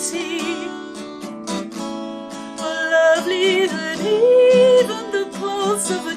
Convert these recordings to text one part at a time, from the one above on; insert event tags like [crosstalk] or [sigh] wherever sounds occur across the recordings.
sea. Oh, lovely that even the pulse of a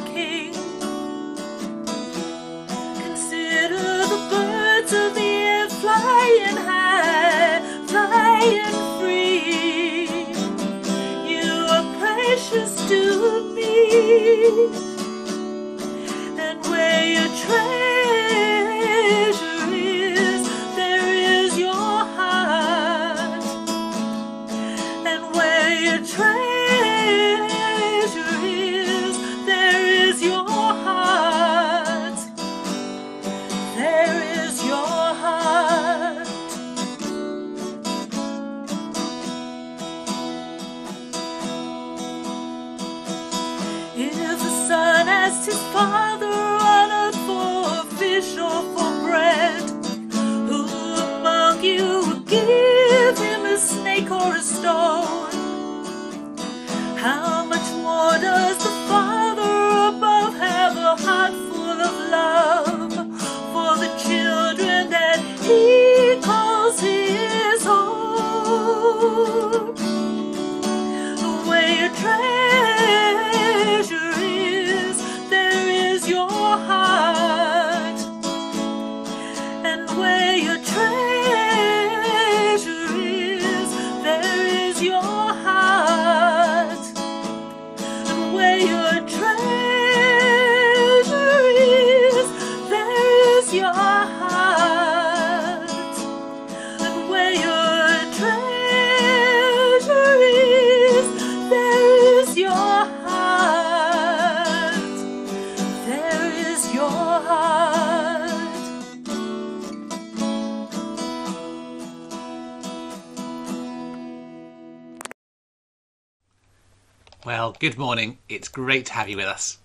Well, good morning. It's great to have you with us.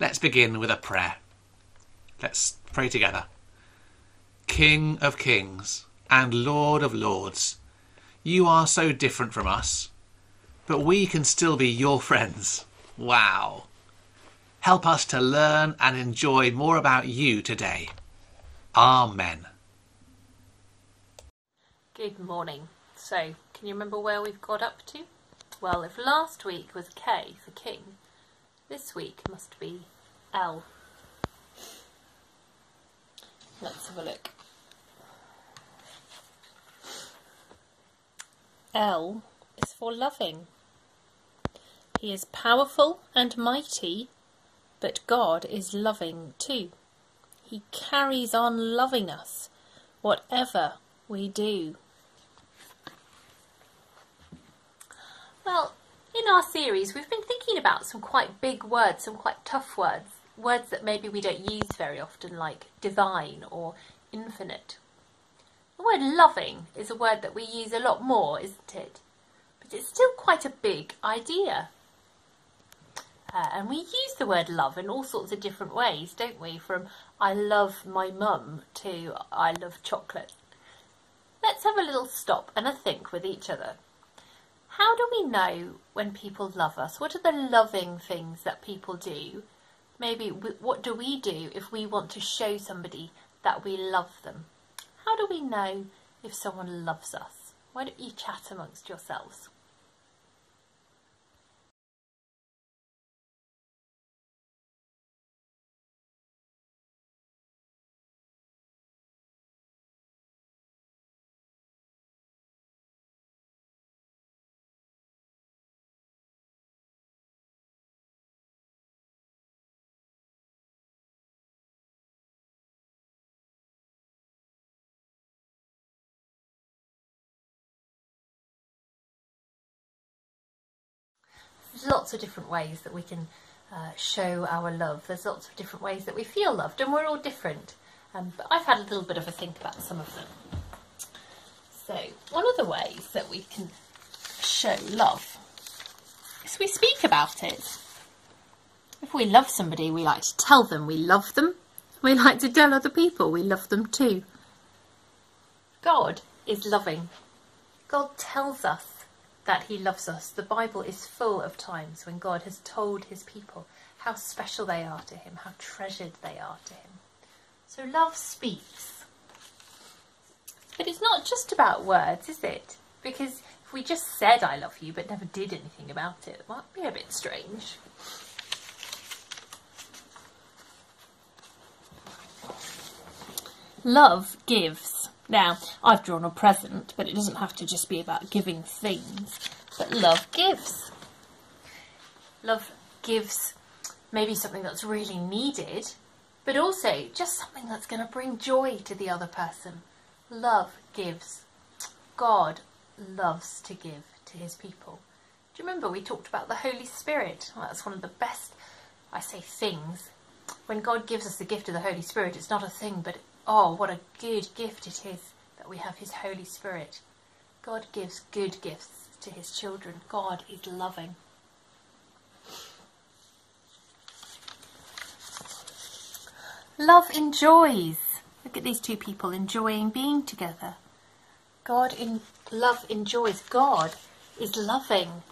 Let's begin with a prayer. Let's pray together. King of kings and Lord of lords, you are so different from us, but we can still be your [laughs] friends. Wow. Help us to learn and enjoy more about you today. Amen. Good morning. So, can you remember where we've got up to? Well, if last week was K for king, this week must be L. Let's have a look. L is for loving. He is powerful and mighty, but God is loving too. He carries on loving us, whatever we do. Well, in our series, we've been thinking about some quite big words, some quite tough words, words that maybe we don't use very often, like divine or infinite. The word loving is a word that we use a lot more, isn't it? But it's still quite a big idea. Uh, and we use the word love in all sorts of different ways, don't we? From I love my mum to I love chocolate. Let's have a little stop and a think with each other. How do we know when people love us? What are the loving things that people do? Maybe what do we do if we want to show somebody that we love them? How do we know if someone loves us? Why don't you chat amongst yourselves? Lots of different ways that we can uh, show our love. There's lots of different ways that we feel loved, and we're all different. Um, but I've had a little bit of a think about some of them. So, one of the ways that we can show love is we speak about it. If we love somebody, we like to tell them we love them. We like to tell other people we love them too. God is loving. God tells us that he loves us. The Bible is full of times when God has told his people how special they are to him, how treasured they are to him. So love speaks. But it's not just about words, is it? Because if we just said I love you but never did anything about it, it might be a bit strange. Love gives. Now, I've drawn a present, but it doesn't have to just be about giving things. But love gives. Love gives maybe something that's really needed, but also just something that's going to bring joy to the other person. Love gives. God loves to give to his people. Do you remember we talked about the Holy Spirit? Well, that's one of the best, I say, things. When God gives us the gift of the Holy Spirit, it's not a thing, but Oh, what a good gift it is that we have His Holy Spirit. God gives good gifts to His children. God is loving. Love enjoys. Look at these two people enjoying being together. God in love enjoys. God is loving.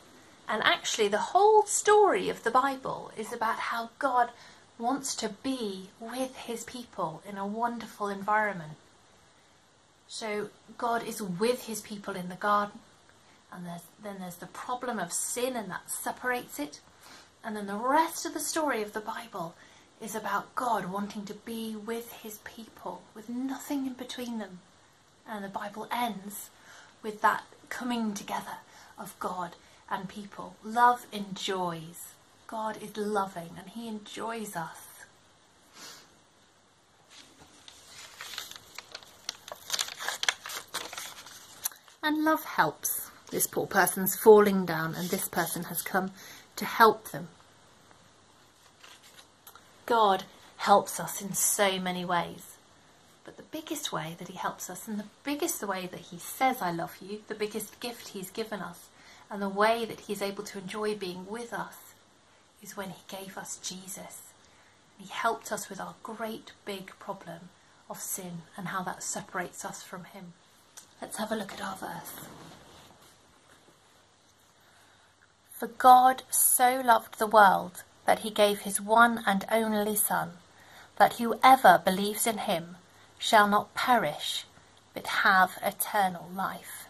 And actually, the whole story of the Bible is about how God wants to be with his people in a wonderful environment. So God is with his people in the garden, and there's, then there's the problem of sin, and that separates it. And then the rest of the story of the Bible is about God wanting to be with his people, with nothing in between them. And the Bible ends with that coming together of God and people. Love enjoys. God is loving and He enjoys us. And love helps. This poor person's falling down, and this person has come to help them. God helps us in so many ways. But the biggest way that He helps us, and the biggest way that He says, I love you, the biggest gift He's given us, and the way that He's able to enjoy being with us, is when He gave us Jesus. He helped us with our great big problem of sin and how that separates us from Him. Let's have a look at our verse. For God so loved the world that he gave his one and only Son, that whoever believes in him shall not perish, but have eternal life.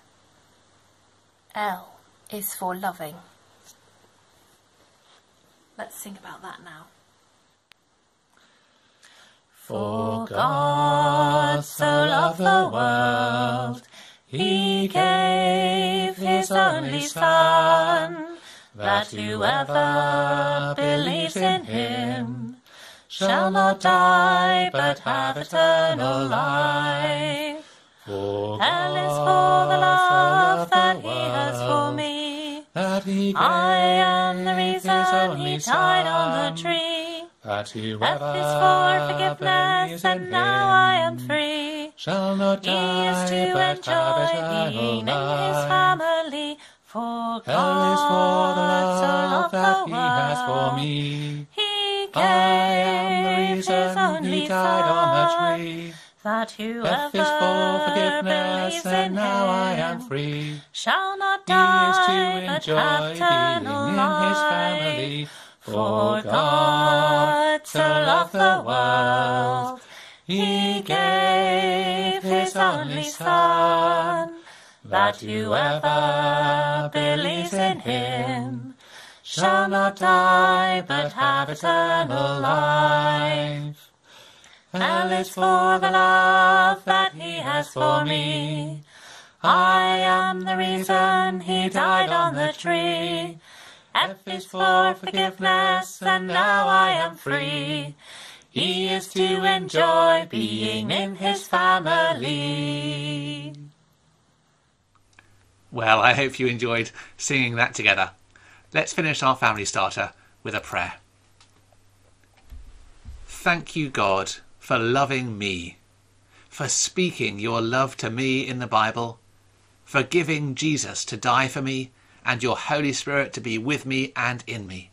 L is for loving. Let's think about that now. For God so loved the world, he gave his only Son, that whoever believes in him shall not die, but have eternal life. For L is for the love that he has for me, that he He I am the reason he died on the tree. That F whoever is for forgiveness, and now I am free. shall not He is die to but enjoy being in his family. For Hell is for the God so love loved that the he has for me. He I am the gave his reason only he died on the tree. That whoever is for forgiveness, believes and in now I am him free. shall not die but enjoy have eternal in his life. family. For God so loved the world, He gave His only Son, that whoever believes in Him shall not die but have eternal life. L is for the love that He has for me. I am the reason He died on the tree. F is for forgiveness, and now I am free. He is to enjoy being in his family. Well, I hope you enjoyed singing that together. Let's finish our family starter with a prayer. Thank you, God, for loving me, for speaking your love to me in the Bible, for giving Jesus to die for me and your Holy Spirit to be with me and in me,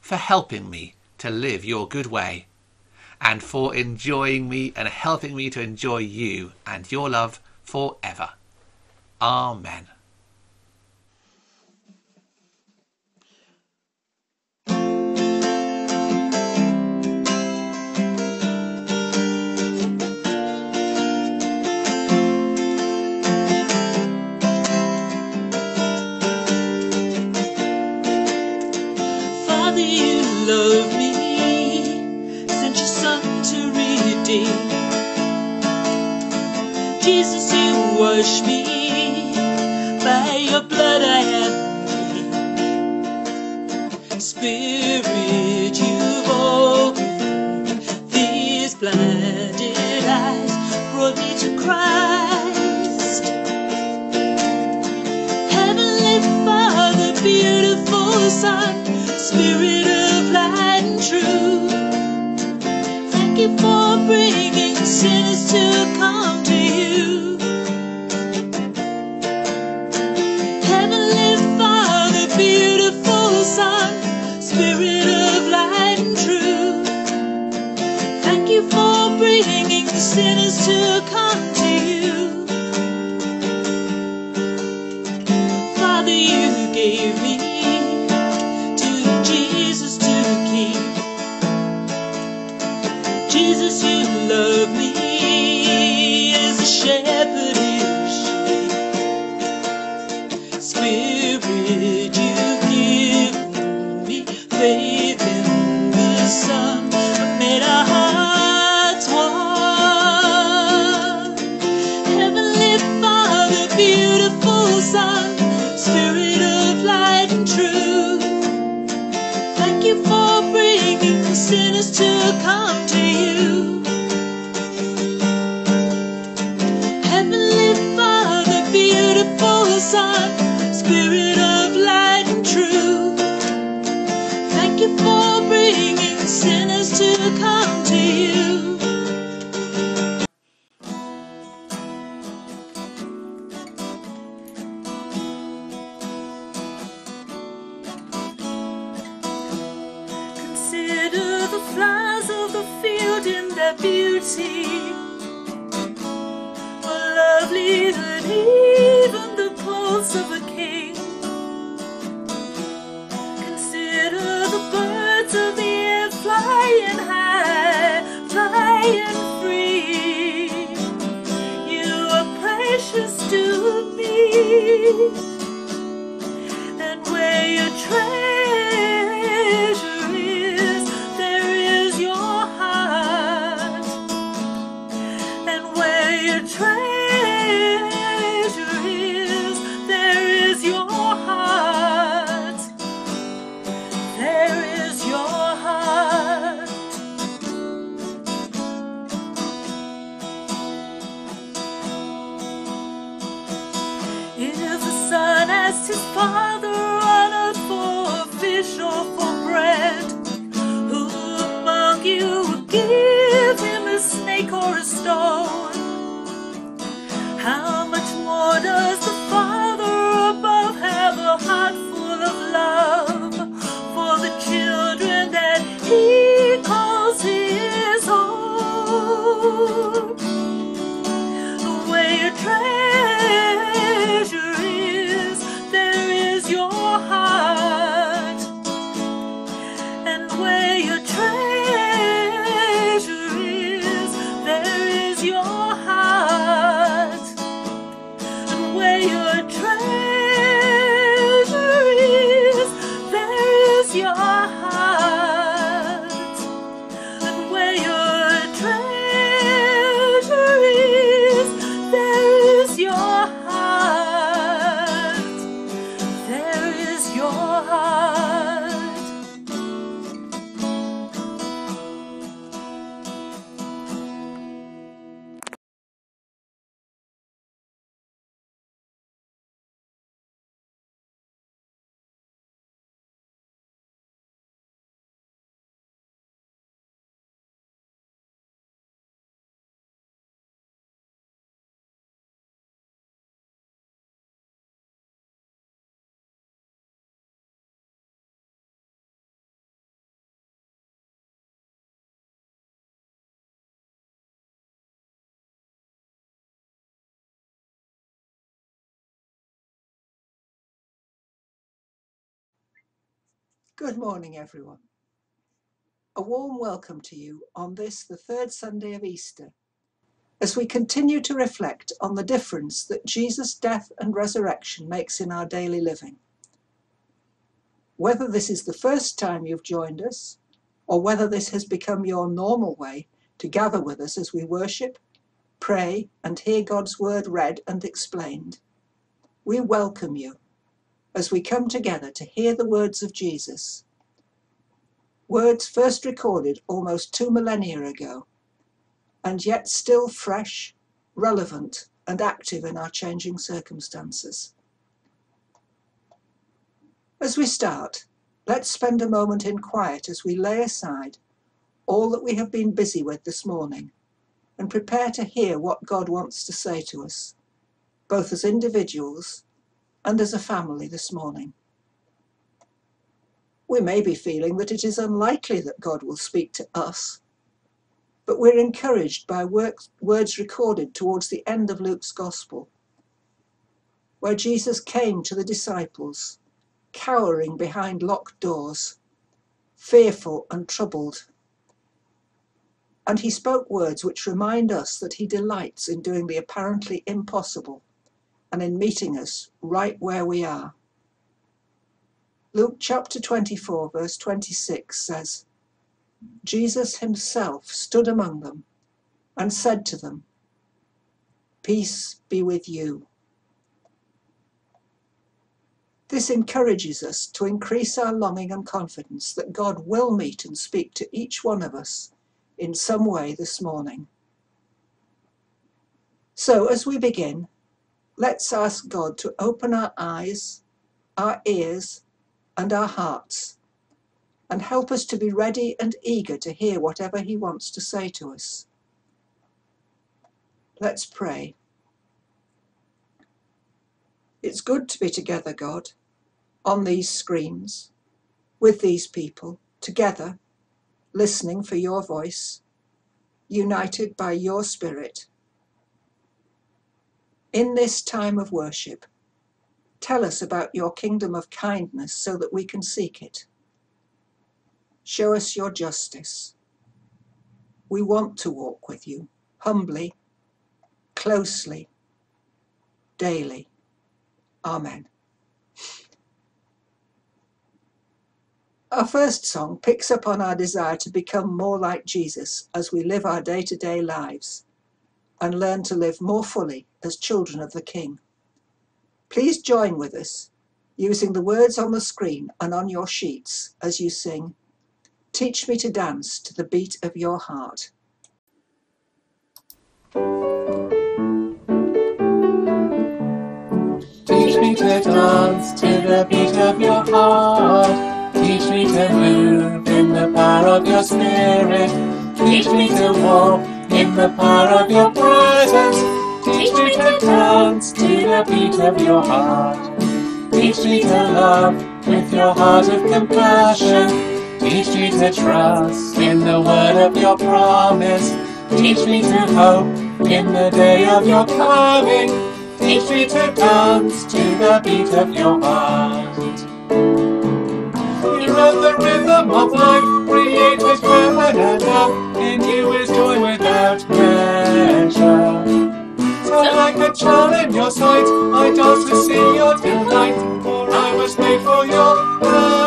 for helping me to live your good way, and for enjoying me and helping me to enjoy you and your love forever. Amen. Wash me, by your blood I am clean. Spirit, you've opened these blinded eyes, brought me to Christ. Heavenly Father, beautiful Son, Spirit of light and truth. Thank you for bringing sinners to come Son, Spirit of light and truth. Thank you for bringing sinners to come to you. Father, you gave to come to you. Heavenly Father, beautiful Son, Spirit of light and truth. Thank you for bringing sinners to come to you. Good morning, everyone. A warm welcome to you on this, the third Sunday of Easter, as we continue to reflect on the difference that Jesus' death and resurrection makes in our daily living. Whether this is the first time you've joined us, or whether this has become your normal way to gather with us as we worship, pray, and hear God's word read and explained, we welcome you as we come together to hear the words of Jesus. Words first recorded almost two millennia ago, and yet still fresh, relevant, and active in our changing circumstances. As we start, let's spend a moment in quiet as we lay aside all that we have been busy with this morning and prepare to hear what God wants to say to us, both as individuals and as a family this morning. We may be feeling that it is unlikely that God will speak to us, but we're encouraged by work, words recorded towards the end of Luke's Gospel, where Jesus came to the disciples, cowering behind locked doors, fearful and troubled. And he spoke words which remind us that he delights in doing the apparently impossible and in meeting us right where we are. Luke chapter 24, verse 26 says, Jesus himself stood among them and said to them, Peace be with you. This encourages us to increase our longing and confidence that God will meet and speak to each one of us in some way this morning. So, as we begin, let's ask God to open our eyes, our ears, and our hearts, and help us to be ready and eager to hear whatever He wants to say to us. Let's pray. It's good to be together, God, on these screens, with these people, together, listening for your voice, united by your Spirit in this time of worship, tell us about your kingdom of kindness so that we can seek it. Show us your justice. We want to walk with you humbly, closely, daily. Amen. Our first song picks up on our desire to become more like Jesus as we live our day to day lives and learn to live more fully as children of the King. Please join with us using the words on the screen and on your sheets as you sing, Teach me to dance to the beat of your heart. Teach me to dance to the beat of your heart. Teach me to move in the power of your spirit. Teach me to walk in the power of your presence. Teach me to dance to the beat of your heart. Teach me to love with your heart of compassion. Teach me to trust in the word of your promise. Teach me to hope in the day of your coming. Teach me to dance to the beat of your heart. You run the rhythm of life, creator's heaven and earth. In you is joy without measure. So like a child in your sight, I dance to see your delight, for I was made for your pleasure.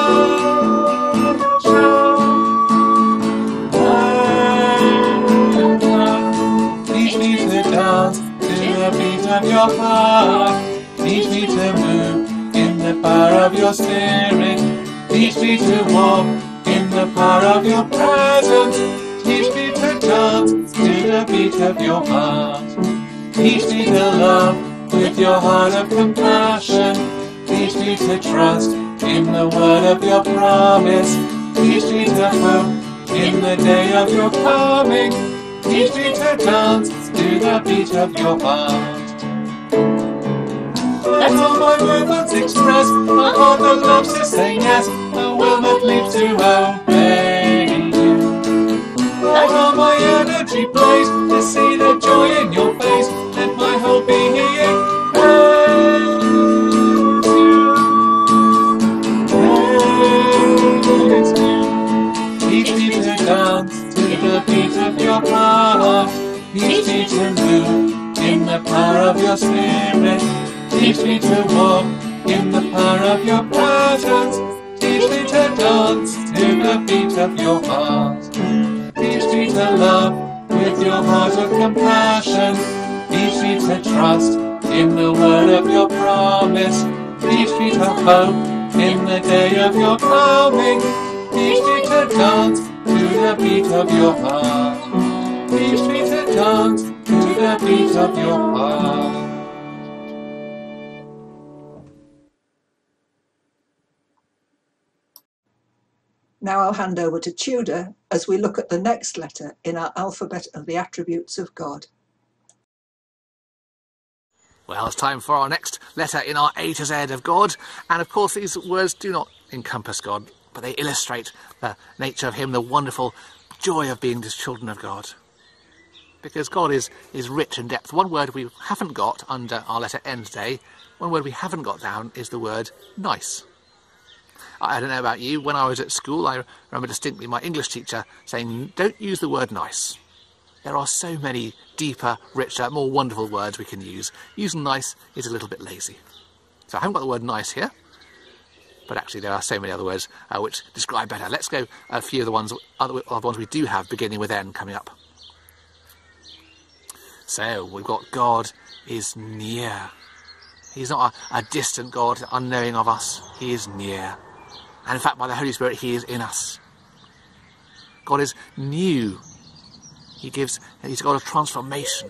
Dance to the beat of your heart. Teach me to move in the power of your spirit. Teach me to walk in the power of your presence. Teach me to dance to the beat of your heart. Teach me to love with your heart of compassion. Teach me to trust in the word of your promise. Teach me to hope in the day of your coming. Teach me to dance to the beat of your heart. Let all my movements express a heart that loves to say yes, will that leaps to obey you. Let all my energy blaze to see the joy in your face. Let my you. Praise you. Teach me to dance to the beat of your heart. Teach me to move in the power of your spirit. Teach me to walk in the power of your presence. To dance to the beat of your heart. Teach to love with your heart of compassion. Teach to trust in the word of your promise. Teach to hope in the day of your coming. Teach to dance to the beat of your heart. Teach to dance to the beat of your heart. Now I'll hand over to Tudor as we look at the next letter in our alphabet of the attributes of God. Well, it's time for our next letter in our A to Z of God. And of course, these words do not encompass God, but they illustrate the nature of Him, the wonderful joy of being the children of God. Because God is, is rich in depth. One word we haven't got under our letter N today, one word we haven't got down is the word nice. I don't know about you, when I was at school, I remember distinctly my English teacher saying, don't use the word nice. There are so many deeper, richer, more wonderful words we can use. Using nice is a little bit lazy. So I haven't got the word nice here, but actually there are so many other words uh, which describe better. Let's go a few of the ones, other, other ones we do have beginning with N coming up. So we've got God is near. He's not a, a distant God, unknowing of us. He is near. And in fact, by the Holy Spirit, He is in us. God is new. He gives, He's a transformation.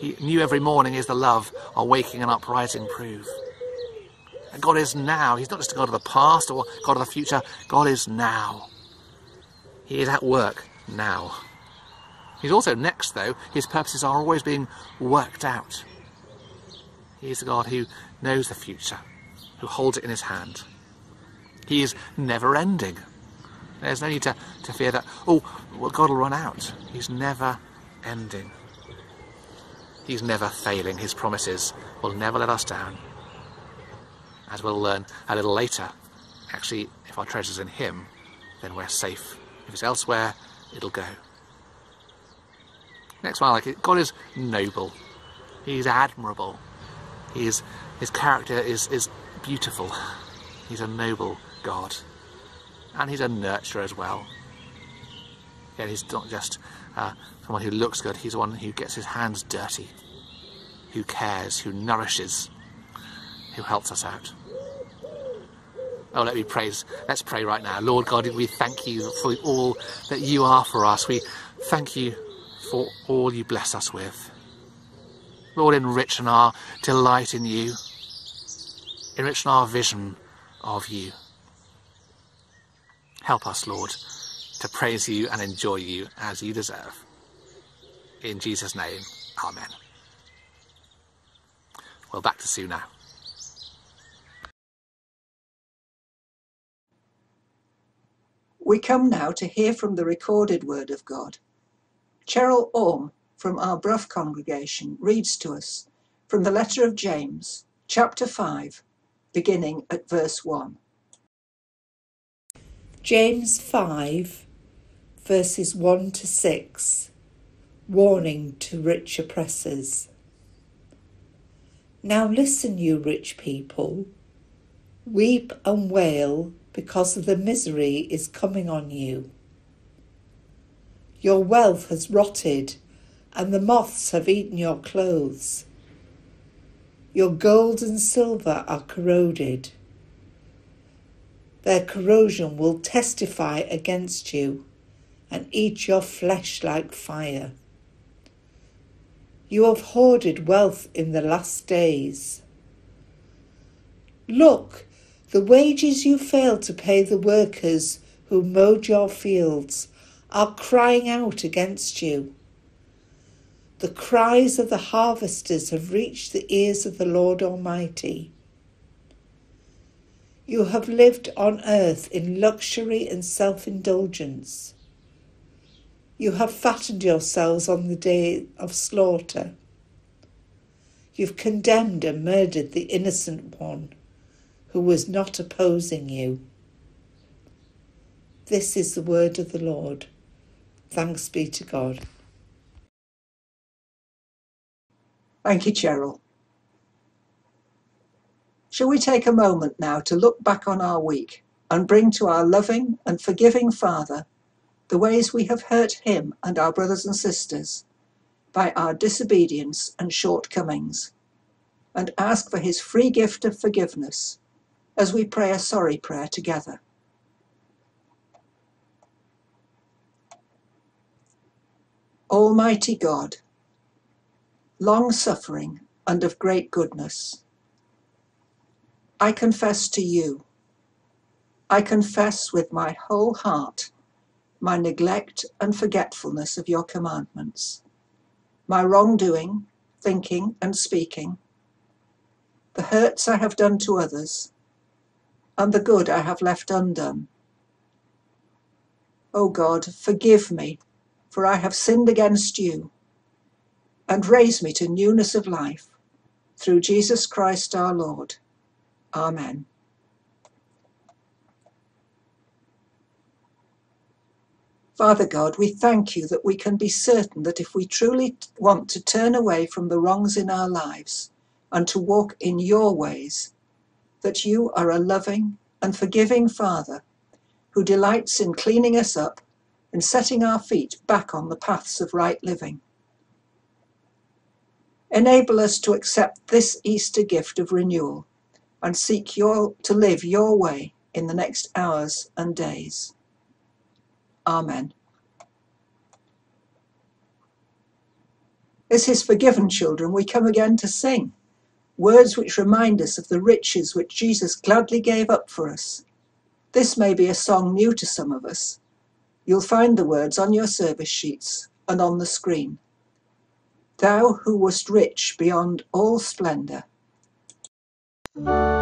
He, new every morning is the love our waking and uprising prove. And God is now. He's not just a God of the past or God of the future. God is now. He is at work now. He's also next, though. His purposes are always being worked out. He is the God who knows the future, who holds it in his hand. He is never ending. There's no need to, to fear that, oh, well, God will run out. He's never ending. He's never failing. His promises will never let us down. As we'll learn a little later, actually, if our treasure's in Him, then we're safe. If it's elsewhere, it'll go. Next one I like it. God is noble. He's admirable. He is, his character is, is beautiful. He's a noble God. And he's a nurturer as well. He's not just uh, someone who looks good, he's one who gets his hands dirty, who cares, who nourishes, who helps us out. Oh, let me praise. Let's pray right now. Lord God, we thank you for all that you are for us. We thank you for all you bless us with. Lord, enrichen our delight in you. Enrichen our vision of you. Help us, Lord, to praise you and enjoy you as you deserve. In Jesus' name, Amen. Well, back to Sue now. We come now to hear from the recorded word of God. Cheryl Orme from our Brough congregation reads to us from the letter of James, chapter 5, beginning at verse 1. James 5, verses 1 to 6 Warning to rich oppressors. Now listen, you rich people. Weep and wail because the misery is coming on you. Your wealth has rotted, and the moths have eaten your clothes. Your gold and silver are corroded. Their corrosion will testify against you and eat your flesh like fire. You have hoarded wealth in the last days. Look, the wages you failed to pay the workers who mowed your fields are crying out against you. The cries of the harvesters have reached the ears of the Lord Almighty. You have lived on earth in luxury and self indulgence. You have fattened yourselves on the day of slaughter. You've condemned and murdered the innocent one who was not opposing you. This is the word of the Lord. Thanks be to God. Thank you, Cheryl. Shall we take a moment now to look back on our week and bring to our loving and forgiving Father the ways we have hurt him and our brothers and sisters by our disobedience and shortcomings, and ask for his free gift of forgiveness as we pray a sorry prayer together. Almighty God, long suffering and of great goodness, I confess to you, I confess with my whole heart my neglect and forgetfulness of your commandments, my wrongdoing, thinking and speaking, the hurts I have done to others, and the good I have left undone. O God, forgive me, for I have sinned against you, and raise me to newness of life, through Jesus Christ our Lord. Amen. Father God, we thank you that we can be certain that if we truly want to turn away from the wrongs in our lives and to walk in your ways, that you are a loving and forgiving Father who delights in cleaning us up and setting our feet back on the paths of right living. Enable us to accept this Easter gift of renewal and seek your, to live your way in the next hours and days. Amen. As his forgiven children, we come again to sing words which remind us of the riches which Jesus gladly gave up for us. This may be a song new to some of us. You'll find the words on your service sheets and on the screen. Thou who wast rich beyond all splendour. Thou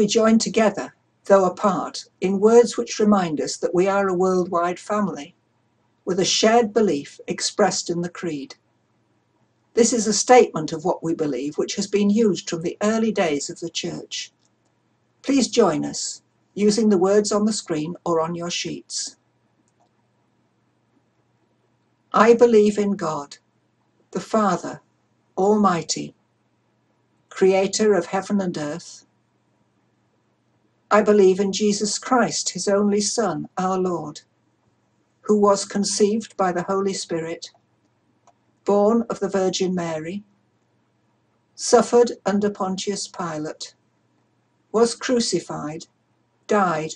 we join together, though apart, in words which remind us that we are a worldwide family, with a shared belief expressed in the Creed. This is a statement of what we believe, which has been used from the early days of the Church. Please join us, using the words on the screen or on your sheets. I believe in God, the Father, Almighty, Creator of heaven and earth. I believe in Jesus Christ, His only Son, our Lord, who was conceived by the Holy Spirit, born of the Virgin Mary, suffered under Pontius Pilate, was crucified, died,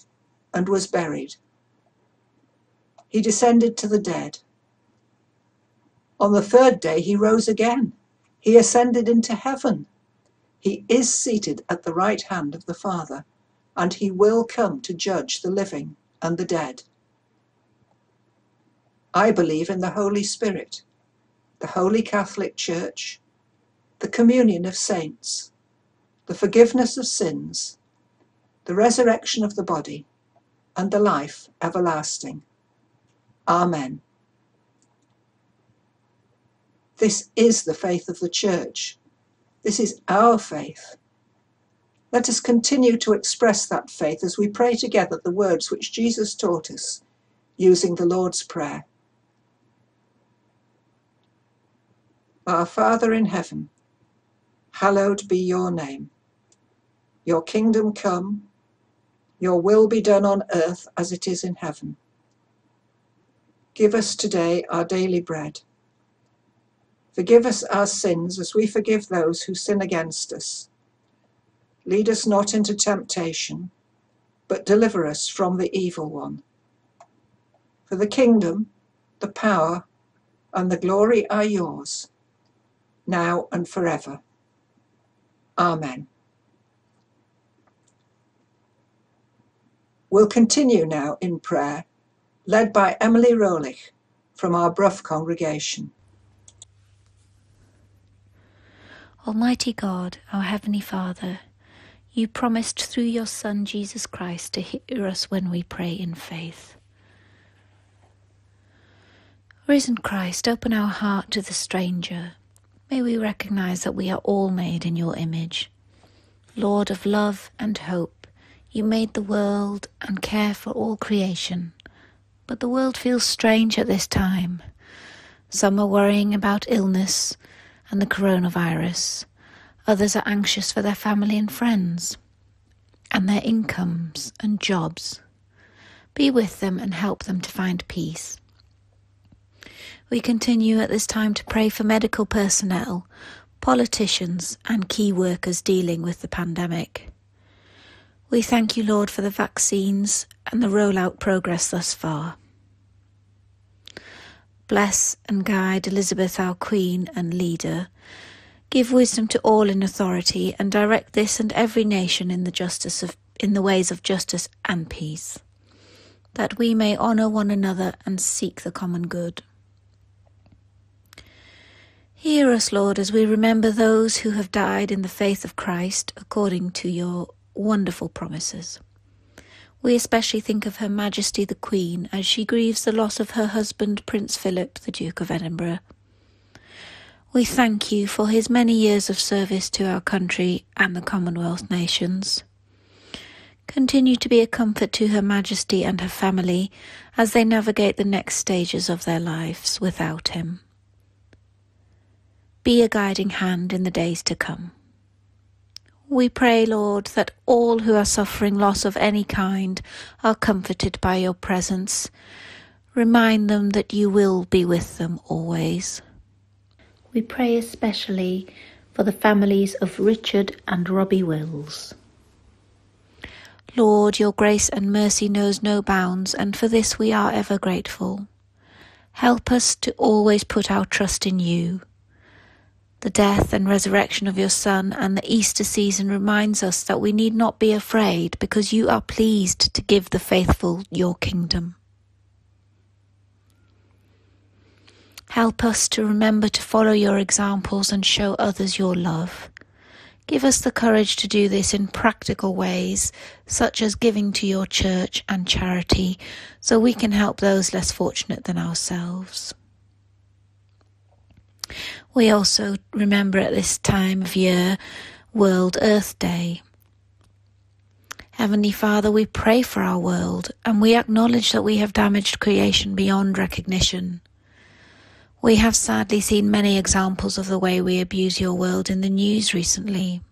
and was buried. He descended to the dead. On the third day, he rose again. He ascended into heaven. He is seated at the right hand of the Father, and he will come to judge the living and the dead. I believe in the Holy Spirit, the Holy Catholic Church, the communion of saints, the forgiveness of sins, the resurrection of the body, and the life everlasting. Amen. This is the faith of the Church. This is our faith. Let us continue to express that faith as we pray together the words which Jesus taught us using the Lord's Prayer. Our Father in heaven, hallowed be your name. Your kingdom come, your will be done on earth as it is in heaven. Give us today our daily bread Forgive us our sins as we forgive those who sin against us. Lead us not into temptation, but deliver us from the evil one. For the kingdom, the power, and the glory are yours, now and forever. Amen. We'll continue now in prayer, led by Emily Rolich from our Burgh congregation. Almighty God, our Heavenly Father, you promised through your Son Jesus Christ to hear us when we pray in faith. Risen Christ, open our heart to the stranger. May we recognize that we are all made in your image. Lord of love and hope, you made the world and care for all creation. But the world feels strange at this time. Some are worrying about illness and the coronavirus. Others are anxious for their family and friends and their incomes and jobs. Be with them and help them to find peace. We continue at this time to pray for medical personnel, politicians, and key workers dealing with the pandemic. We thank you, Lord, for the vaccines and the rollout progress thus far. Bless and guide Elizabeth, our Queen and leader. Give wisdom to all in authority, and direct this and every nation in the justice of in the ways of justice and peace, that we may honour one another and seek the common good. Hear us, Lord, as we remember those who have died in the faith of Christ according to your wonderful promises. We especially think of Her Majesty the Queen as she grieves the loss of her husband, Prince Philip, the Duke of Edinburgh. We thank you for his many years of service to our country and the Commonwealth nations. Continue to be a comfort to Her Majesty and her family as they navigate the next stages of their lives without him. Be a guiding hand in the days to come. We pray, Lord, that all who are suffering loss of any kind are comforted by your presence. Remind them that you will be with them always. We pray especially for the families of Richard and Robbie Wills. Lord, your grace and mercy knows no bounds, and for this we are ever grateful. Help us to always put our trust in you the death and resurrection of your Son and the Easter season reminds us that we need not be afraid because you are pleased to give the faithful your kingdom. Help us to remember to follow your examples and show others your love. Give us the courage to do this in practical ways, such as giving to your church and charity, so we can help those less fortunate than ourselves. We also remember at this time of year World Earth Day. Heavenly Father, we pray for our world and we acknowledge that we have damaged creation beyond recognition. We have sadly seen many examples of the way we abuse your world in the news recently.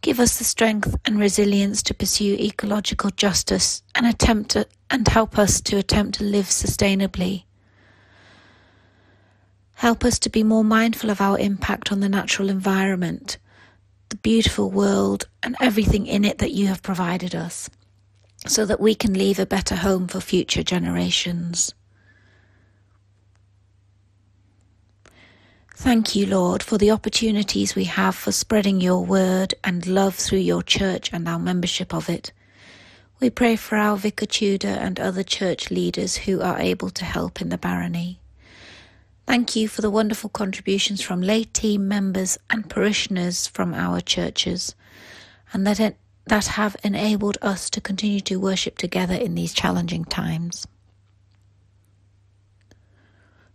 Give us the strength and resilience to pursue ecological justice and attempt to, and help us to attempt to live sustainably. Help us to be more mindful of our impact on the natural environment, the beautiful world, and everything in it that you have provided us, so that we can leave a better home for future generations. Thank you, Lord, for the opportunities we have for spreading your word and love through your church and our membership of it. We pray for our Vicar Tudor and other church leaders who are able to help in the barony. Thank you for the wonderful contributions from lay team members and parishioners from our churches, and that, it, that have enabled us to continue to worship together in these challenging times.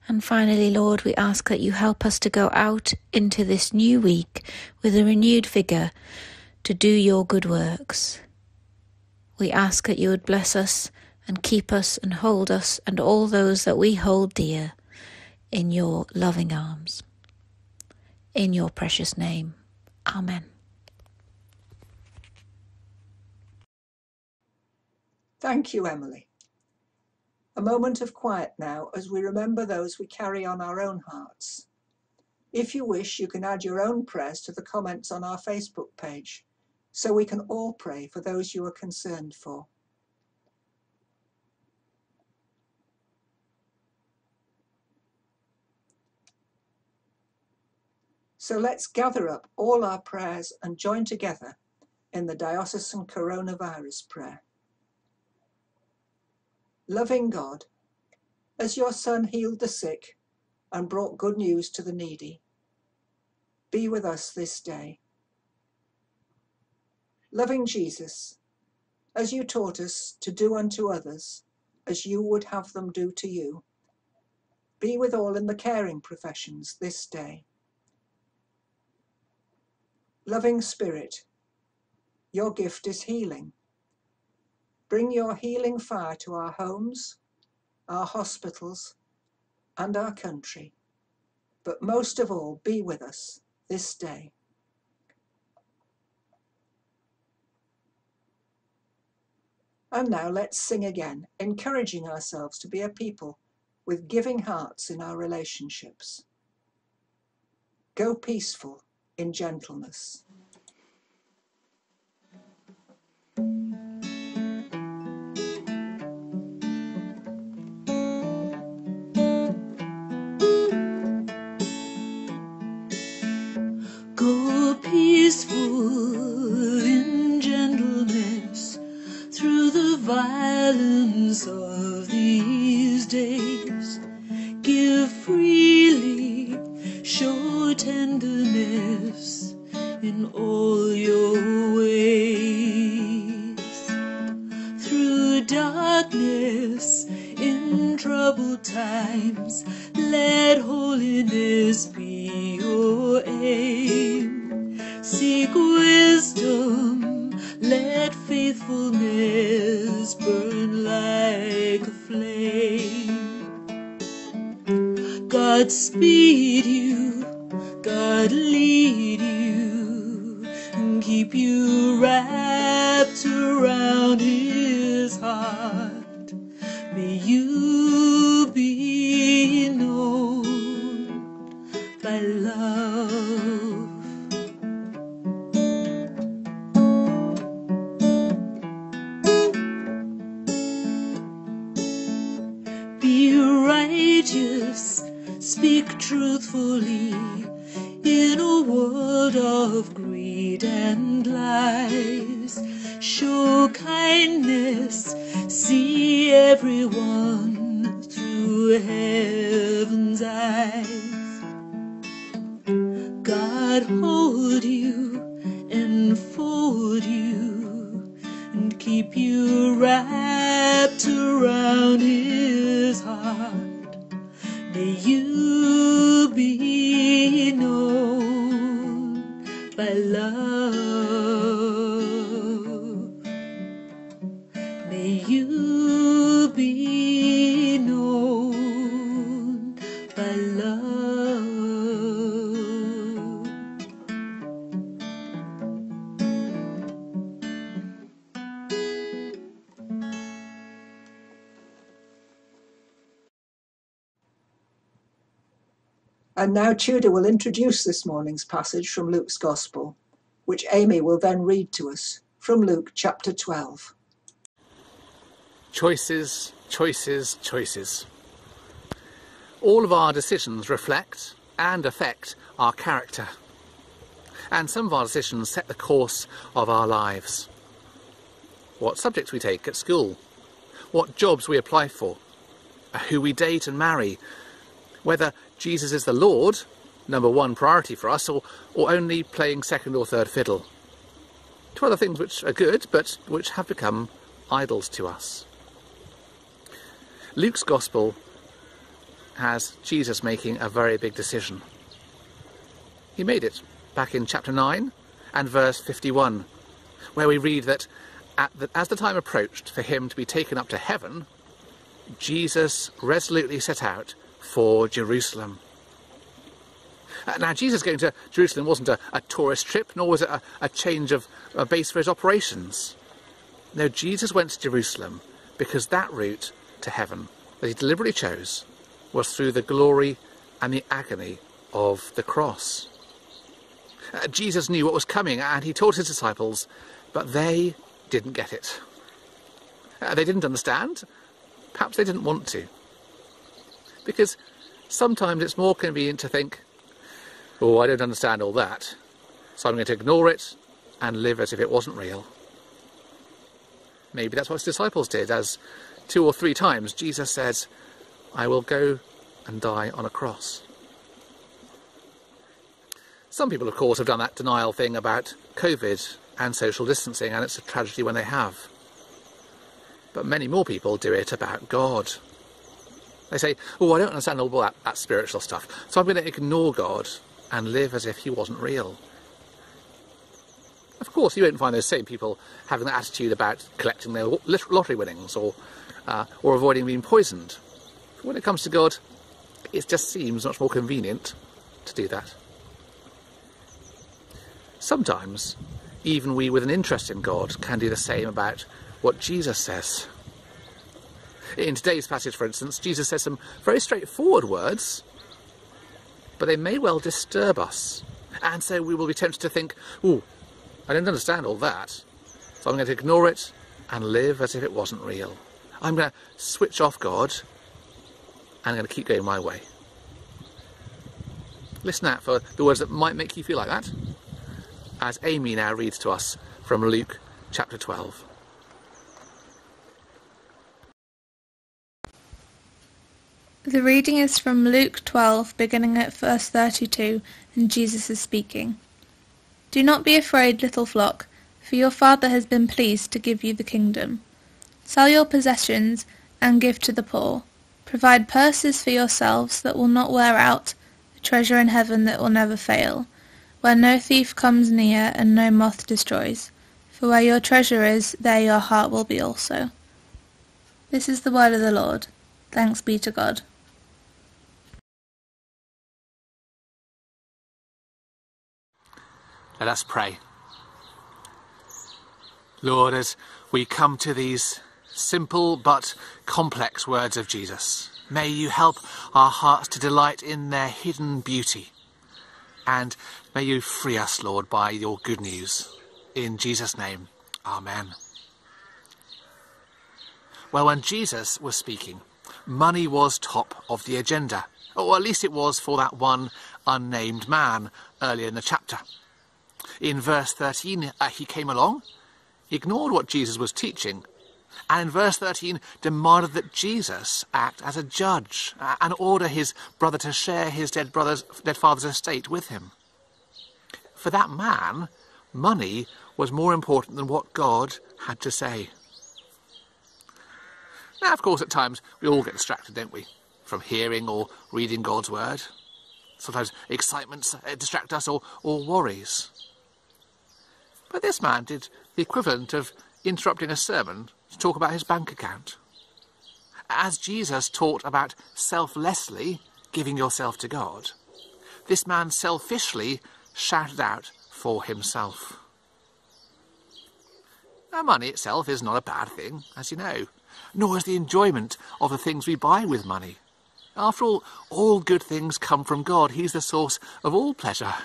And finally, Lord, we ask that you help us to go out into this new week with a renewed vigour to do your good works. We ask that you would bless us and keep us and hold us and all those that we hold dear in your loving arms. In your precious name. Amen. Thank you, Emily. A moment of quiet now as we remember those we carry on our own hearts. If you wish, you can add your own prayers to the comments on our Facebook page so we can all pray for those you are concerned for. So let's gather up all our prayers and join together in the diocesan coronavirus prayer. Loving God, as your Son healed the sick and brought good news to the needy, be with us this day. Loving Jesus, as you taught us to do unto others as you would have them do to you, be with all in the caring professions this day. Loving Spirit, your gift is healing. Bring your healing fire to our homes, our hospitals, and our country. But most of all, be with us this day. And now let's sing again, encouraging ourselves to be a people with giving hearts in our relationships. Go peaceful in gentleness. Violence of these days. Give freely, show tenderness in all your ways. Through darkness, in troubled times, let holiness And now Tudor will introduce this morning's passage from Luke's Gospel, which Amy will then read to us from Luke chapter 12. Choices, choices, choices. All of our decisions reflect and affect our character. And some of our decisions set the course of our lives. What subjects we take at school, what jobs we apply for, who we date and marry, whether Jesus is the Lord, number one priority for us, or, or only playing second or third fiddle. To other things which are good, but which have become idols to us. Luke's Gospel has Jesus making a very big decision. He made it back in chapter 9 and verse 51, where we read that the, as the time approached for him to be taken up to heaven, Jesus resolutely set out for Jerusalem. Uh, now, Jesus going to Jerusalem wasn't a, a tourist trip, nor was it a, a change of a base for his operations. No, Jesus went to Jerusalem because that route to heaven that he deliberately chose was through the glory and the agony of the cross. Uh, Jesus knew what was coming and he taught his disciples, but they didn't get it. Uh, they didn't understand. Perhaps they didn't want to. Because sometimes it's more convenient to think, oh, I don't understand all that, so I'm going to ignore it and live as if it wasn't real. Maybe that's what his disciples did, as two or three times Jesus says, I will go and die on a cross. Some people, of course, have done that denial thing about COVID and social distancing, and it's a tragedy when they have. But many more people do it about God. They say, oh, I don't understand all that, that spiritual stuff, so I'm going to ignore God and live as if he wasn't real. Of course, you won't find those same people having that attitude about collecting their lottery winnings or, uh, or avoiding being poisoned. When it comes to God, it just seems much more convenient to do that. Sometimes, even we with an interest in God can do the same about what Jesus says. In today's passage, for instance, Jesus says some very straightforward words, but they may well disturb us. And so we will be tempted to think, ooh, I don't understand all that, so I'm going to ignore it and live as if it wasn't real. I'm going to switch off God and I'm going to keep going my way. Listen out for the words that might make you feel like that, as Amy now reads to us from Luke chapter 12. The reading is from Luke 12, beginning at verse 32, and Jesus is speaking. Do not be afraid, little flock, for your Father has been pleased to give you the kingdom. Sell your possessions and give to the poor. Provide purses for yourselves that will not wear out, a treasure in heaven that will never fail, where no thief comes near and no moth destroys. For where your treasure is, there your heart will be also. This is the word of the Lord. Thanks be to God. Let us pray. Lord, as we come to these simple but complex words of Jesus, may you help our hearts to delight in their hidden beauty. And may you free us, Lord, by your good news. In Jesus' name, Amen. Well, when Jesus was speaking, money was top of the agenda, or at least it was for that one unnamed man earlier in the chapter. In verse 13, uh, he came along, ignored what Jesus was teaching, and in verse 13 demanded that Jesus act as a judge uh, and order his brother to share his dead brother's dead father's estate with him. For that man, money was more important than what God had to say. Now, of course, at times we all get distracted, don't we? From hearing or reading God's word. Sometimes excitements uh, distract us or, or worries. But this man did the equivalent of interrupting a sermon to talk about his bank account. As Jesus taught about selflessly giving yourself to God, this man selfishly shouted out for himself. Now, money itself is not a bad thing, as you know, nor is the enjoyment of the things we buy with money. After all, all good things come from God. He's the source of all pleasure.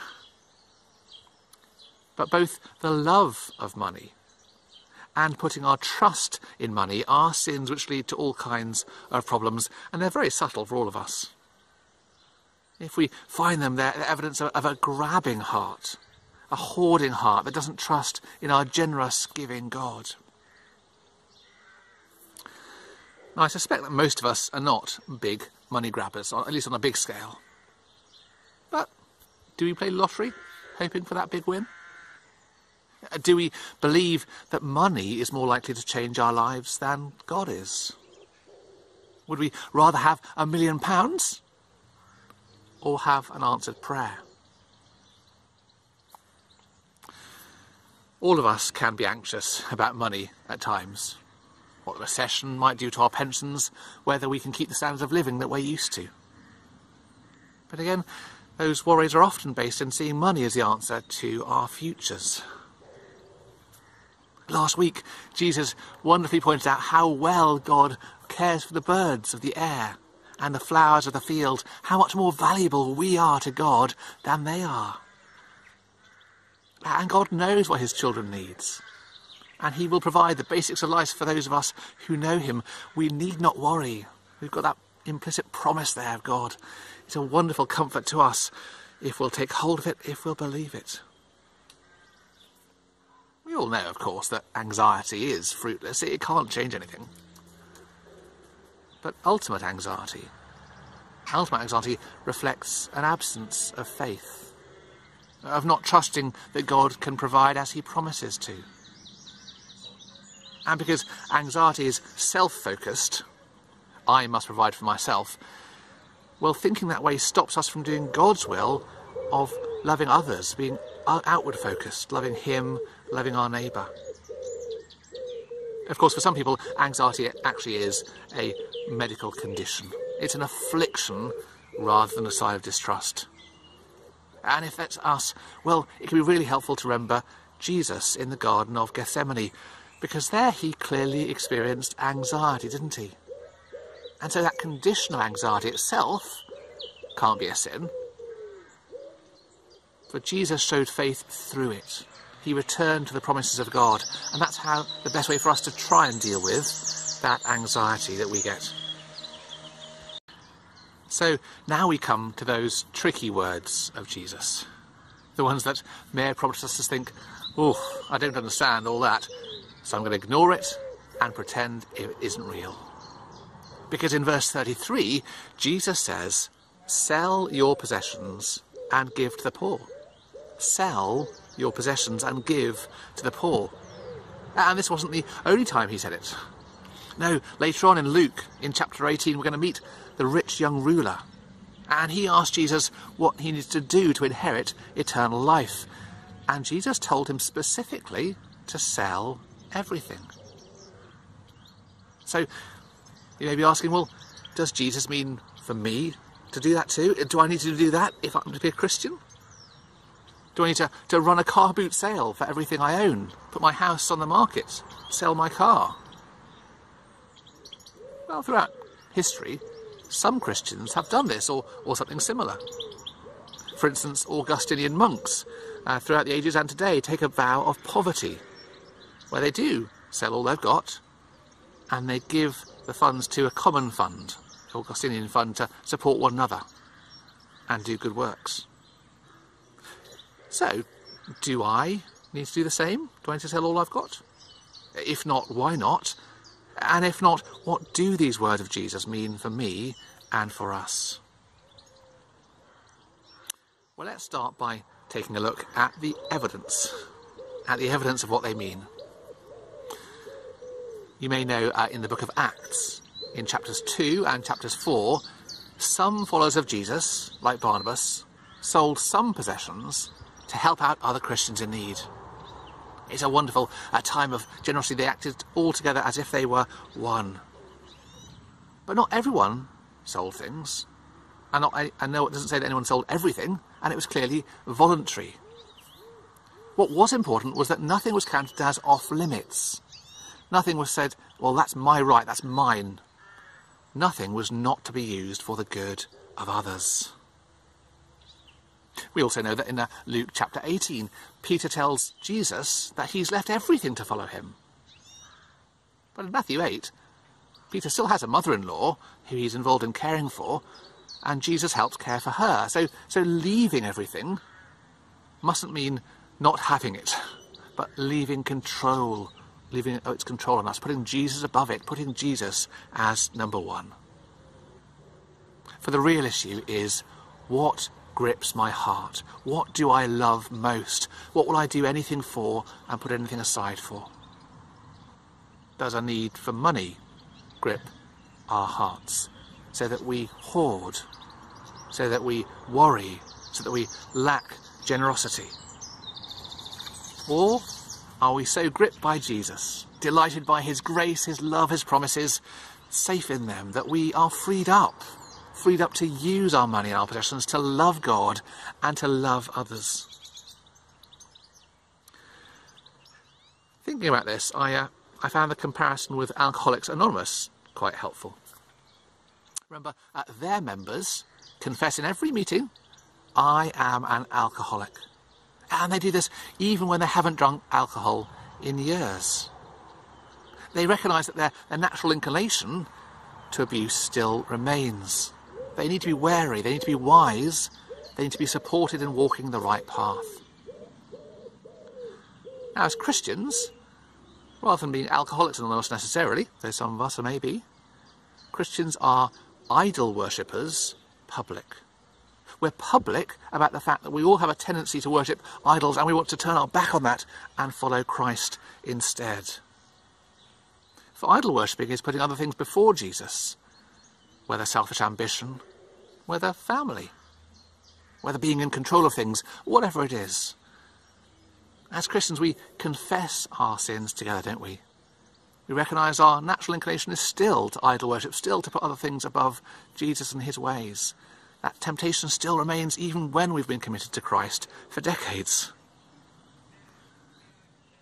But both the love of money and putting our trust in money are sins which lead to all kinds of problems, and they're very subtle for all of us. If we find them, they're evidence of, a grabbing heart, a hoarding heart that doesn't trust in our generous, giving God. Now, I suspect that most of us are not big money grabbers, at least on a big scale. But do we play lottery, hoping for that big win? Uh, Do we believe that money is more likely to change our lives than God is? Would we rather have a million pounds or have an answered prayer? All of us can be anxious about money at times. What the recession might do to our pensions, whether we can keep the standards of living that we're used to. But again, those worries are often based in seeing money as the answer to our futures. Last week, Jesus wonderfully pointed out how well God cares for the birds of the air and the flowers of the field, how much more valuable we are to God than they are. And God knows what his children needs. And he will provide the basics of life for those of us who know him. We need not worry. We've got that implicit promise there of God. It's a wonderful comfort to us if we'll take hold of it, if we'll believe it. We all know, of course, that anxiety is fruitless. It can't change anything. But ultimate anxiety, ultimate anxiety reflects an absence of faith, of not trusting that God can provide as he promises to. And because anxiety is self-focused, I must provide for myself, well, thinking that way stops us from doing God's will of loving others, being outward focused, loving Him, loving our neighbour. Of course, for some people, anxiety actually is a medical condition. It's an affliction rather than a sign of distrust. And if that's us, well, it can be really helpful to remember Jesus in the Garden of Gethsemane, because there he clearly experienced anxiety, didn't he? And so that condition of anxiety itself can't be a sin. But Jesus showed faith through it. He returned to the promises of God. And that's how the best way for us to try and deal with that anxiety that we get. So now we come to those tricky words of Jesus. The ones that may prompt us to think, oh, I don't understand all that. So I'm going to ignore it and pretend it isn't real. Because in verse 33, Jesus says, Sell your possessions and give to the poor. Sell your possessions and give to the poor. Uh, and this wasn't the only time he said it. No, later on in Luke, in chapter 18, we're going to meet the rich young ruler. And he asked Jesus what he needs to do to inherit eternal life. And Jesus told him specifically to sell everything. So you may be asking, well, does Jesus mean for me to do that too? Do I need to do that if I'm to be a Christian? Do I need to, to run a car boot sale for everything I own? Put my house on the market? Sell my car? Well, throughout history, some Christians have done this or, or something similar. For instance, Augustinian monks uh, throughout the ages and today take a vow of poverty, where they do sell all they've got and they give the funds to a common fund, Augustinian fund, to support one another and do good works. So, do I need to do the same? Do I need to tell all I've got? If not, why not? And if not, what do these words of Jesus mean for me and for us? Well, let's start by taking a look at the evidence, at the evidence of what they mean. You may know uh, in the book of Acts, in chapters 2 and chapters 4, some followers of Jesus, like Barnabas, sold some possessions to help out other Christians in need. It's a wonderful uh, time of generosity. They acted all together as if they were one. But not everyone sold things. And not, I know it doesn't say that anyone sold everything, and it was clearly voluntary. What was important was that nothing was counted as off limits. Nothing was said, well, that's my right, that's mine. Nothing was not to be used for the good of others. We also know that in uh, Luke chapter 18, Peter tells Jesus that he's left everything to follow him. But in Matthew 8, Peter still has a mother-in-law who he's involved in caring for, and Jesus helps care for her. So, so leaving everything mustn't mean not having it, but leaving control, leaving its control on us, putting Jesus above it, putting Jesus as number one. For the real issue is what grips my heart? What do I love most? What will I do anything for and put anything aside for? Does a need for money grip our hearts so that we hoard, so that we worry, so that we lack generosity? Or are we so gripped by Jesus, delighted by his grace, his love, his promises, safe in them, that we are freed up, freed up to use our money and our possessions to love God and to love others? Thinking about this, I, uh, I found the comparison with Alcoholics Anonymous quite helpful. Remember, uh, their members confess in every meeting, I am an alcoholic. And they do this even when they haven't drunk alcohol in years. They recognise that their, their natural inclination to abuse still remains. They need to be wary, they need to be wise, they need to be supported in walking the right path. Now, as Christians, rather than being alcoholics anonymous necessarily, though some of us may be, Christians are idol worshippers public. We're public about the fact that we all have a tendency to worship idols and we want to turn our back on that and follow Christ instead. For idol worshipping is putting other things before Jesus, whether selfish ambition, whether family, whether being in control of things, whatever it is. As Christians, we confess our sins together, don't we? We recognise our natural inclination is still to idol worship, still to put other things above Jesus and his ways. That temptation still remains even when we've been committed to Christ for decades.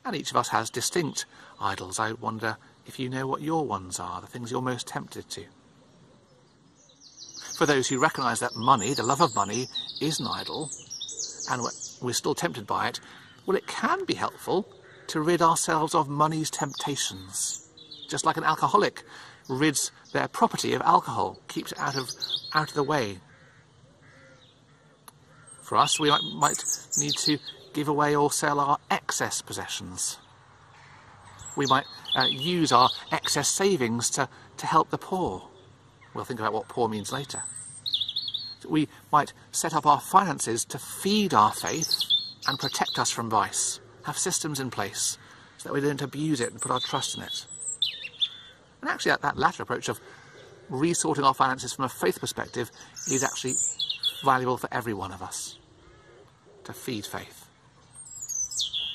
And each of us has distinct idols. I wonder if you know what your ones are, the things you're most tempted to. For those who recognise that money, the love of money, is an idol, and we're still tempted by it, well, it can be helpful to rid ourselves of money's temptations. Just like an alcoholic rids their property of alcohol, keeps it out of, out of the way for us, we might need to give away or sell our excess possessions. We might uh, use our excess savings to, to help the poor. We'll think about what poor means later. We might set up our finances to feed our faith and protect us from vice, have systems in place so that we don't abuse it and put our trust in it. And actually, that, that latter approach of resorting our finances from a faith perspective is actually valuable for every one of us to feed faith.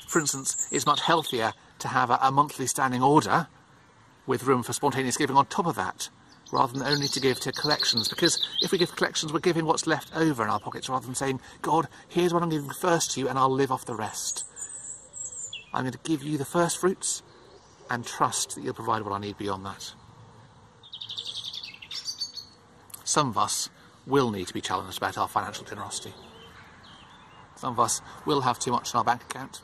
For instance, it's much healthier to have a, a monthly standing order with room for spontaneous giving on top of that, rather than only to give to collections. Because if we give collections, we're giving what's left over in our pockets, rather than saying, God, here's what I'm giving first to you, and I'll live off the rest. I'm going to give you the first fruits and trust that you'll provide what I need beyond that. Some of us will need to be challenged about our financial generosity. Some of us will have too much in our bank account.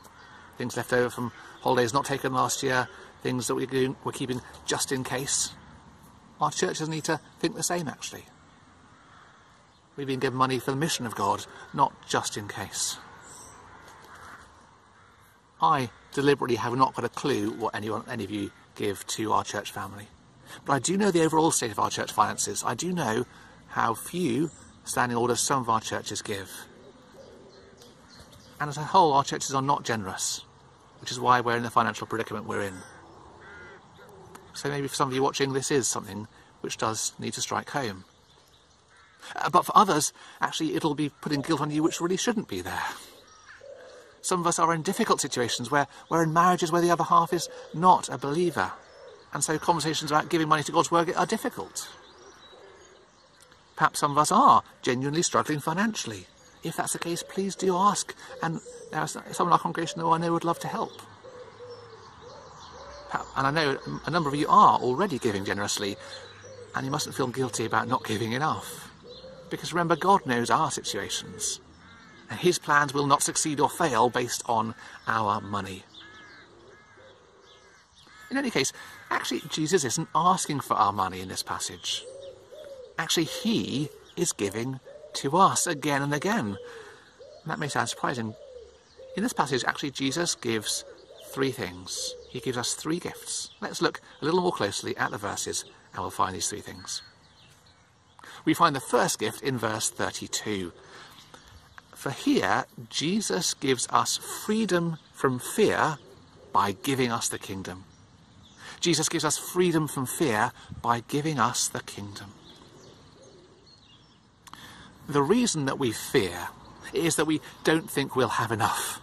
Things left over from holidays not taken last year, things that we're, keeping just in case. Our churches need to think the same, actually. We've been given money for the mission of God, not just in case. I deliberately have not got a clue what anyone, any of you give to our church family. But I do know the overall state of our church finances. I do know how few standing orders some of our churches give. And as a whole, our churches are not generous, which is why we're in the financial predicament we're in. So maybe for some of you watching, this is something which does need to strike home. Uh, but for others, actually, it'll be putting guilt on you which really shouldn't be there. Some of us are in difficult situations where we're in marriages where the other half is not a believer. And so conversations about giving money to God's work are difficult. Perhaps some of us are genuinely struggling financially. If that's the case, please do ask. And there's someone in our congregation who I know would love to help. And I know a number of you are already giving generously, and you mustn't feel guilty about not giving enough. Because remember, God knows our situations, and His plans will not succeed or fail based on our money. In any case, actually, Jesus isn't asking for our money in this passage. Actually, He is giving to us again and again. That may sound surprising. In this passage, actually, Jesus gives three things. He gives us three gifts. Let's look a little more closely at the verses and we'll find these three things. We find the first gift in verse 32. For here, Jesus gives us freedom from fear by giving us the kingdom. Jesus gives us freedom from fear by giving us the kingdom. The reason that we fear is that we don't think we'll have enough.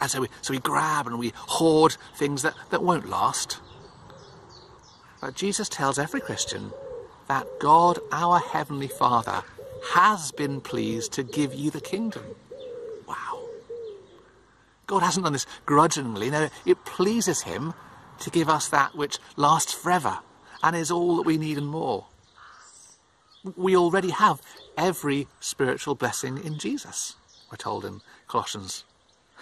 And so we, so we grab and we hoard things that, that won't last. But Jesus tells every Christian that God, our Heavenly Father, has been pleased to give you the kingdom. Wow. God hasn't done this grudgingly. No, it pleases Him to give us that which lasts forever and is all that we need and more. We already have every spiritual blessing in Jesus, we're told in Colossians